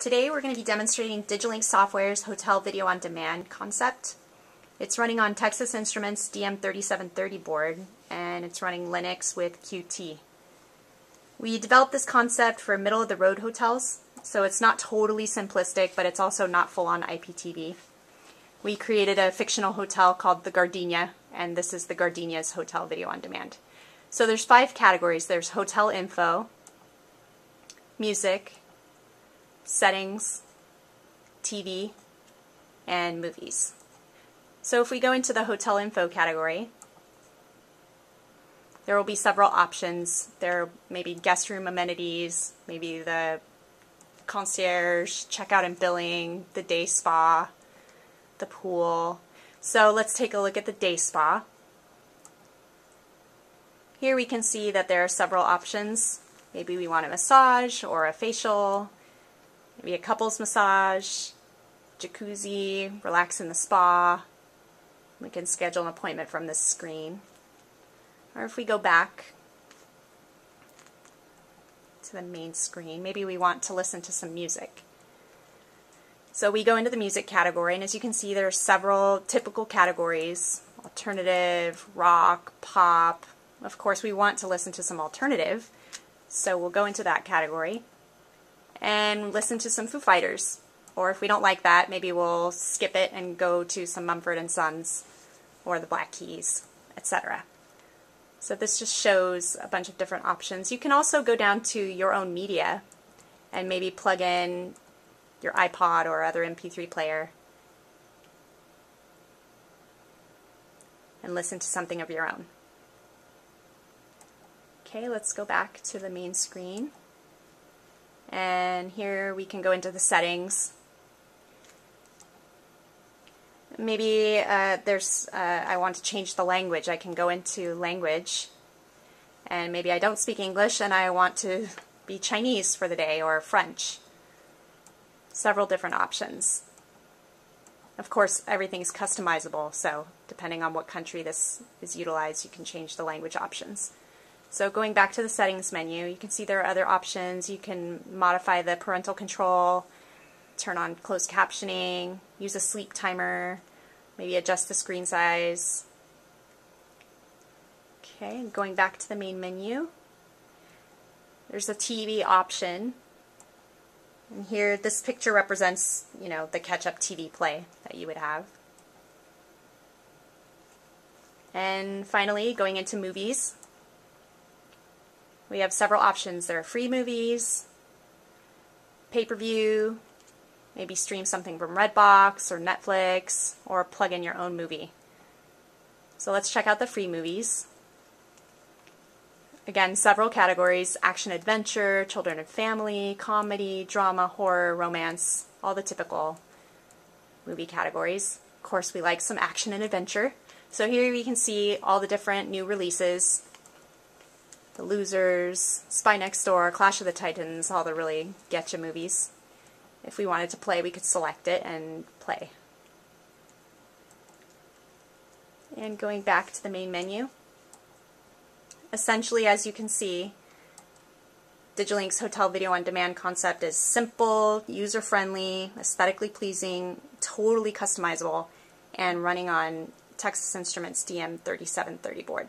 Today we're going to be demonstrating Digilink Software's Hotel Video on Demand concept. It's running on Texas Instruments DM3730 board and it's running Linux with Qt. We developed this concept for middle of the road hotels, so it's not totally simplistic, but it's also not full on IPTV. We created a fictional hotel called the Gardenia, and this is the Gardenia's Hotel Video on Demand. So there's five categories. There's hotel info, music, settings, TV, and movies. So if we go into the hotel info category, there will be several options. There may be guest room amenities, maybe the concierge, checkout and billing, the day spa, the pool. So let's take a look at the day spa. Here we can see that there are several options. Maybe we want a massage or a facial, maybe a couples massage, jacuzzi, relax in the spa. We can schedule an appointment from this screen. Or if we go back to the main screen, maybe we want to listen to some music. So we go into the music category, and as you can see, there are several typical categories alternative, rock, pop. Of course, we want to listen to some alternative, so we'll go into that category and listen to some Foo Fighters. Or if we don't like that, maybe we'll skip it and go to some Mumford and Sons or the Black Keys, etc. So this just shows a bunch of different options. You can also go down to your own media and maybe plug in your iPod or other MP3 player and listen to something of your own. Okay, let's go back to the main screen. And here we can go into the settings. Maybe uh, there's, uh, I want to change the language. I can go into language. And maybe I don't speak English and I want to be Chinese for the day or French. Several different options. Of course, everything's customizable, so depending on what country this is utilized, you can change the language options. So going back to the settings menu, you can see there are other options. You can modify the parental control, turn on closed captioning, use a sleep timer, maybe adjust the screen size. Okay, going back to the main menu, there's a TV option. And here, this picture represents, you know, the catch-up TV play that you would have. And finally, going into movies, we have several options. There are free movies, pay-per-view, maybe stream something from Redbox or Netflix, or plug in your own movie. So let's check out the free movies. Again, several categories, action adventure, children and family, comedy, drama, horror, romance, all the typical movie categories. Of course, we like some action and adventure. So here we can see all the different new releases the Losers, Spy Next Door, Clash of the Titans, all the really getcha movies. If we wanted to play, we could select it and play. And going back to the main menu, essentially, as you can see, Digilink's Hotel Video on Demand concept is simple, user-friendly, aesthetically pleasing, totally customizable, and running on Texas Instruments DM3730 board.